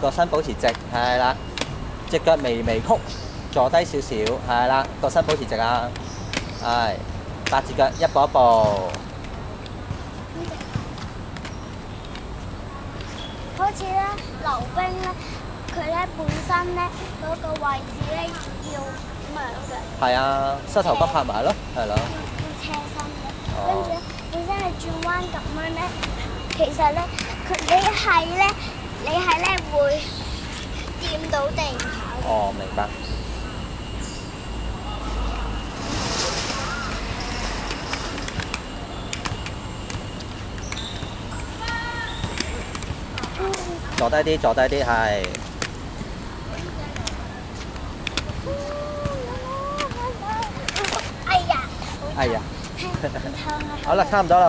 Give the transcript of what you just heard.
個身保持直，係啦，只腳微微曲，坐低少少，係啦，個身保持直啊，係，八字腳一步一步，好似咧溜冰咧，佢咧本身咧嗰個位置咧要咁樣嘅，係啊，膝頭骨拍埋咯，係咯，要斜身嘅，哦。跟住本身係轉彎咁樣咧，其實咧佢你係咧你係到地下嘅。哦，明白。坐低啲，坐低啲，系。哎呀，哎呀，好痛啊！好啦，差唔多啦。